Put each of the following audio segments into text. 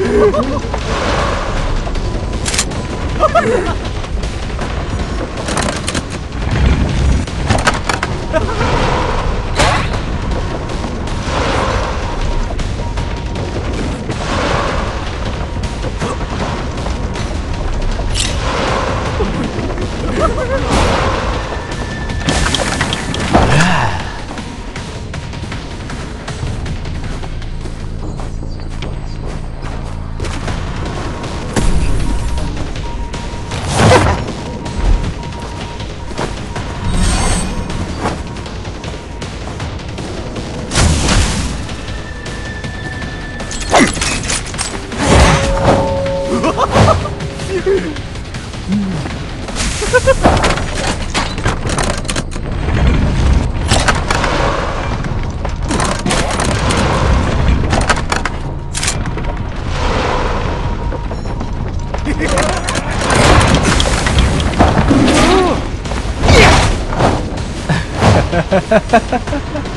Ha ha ha! ハハハハ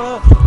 Oh,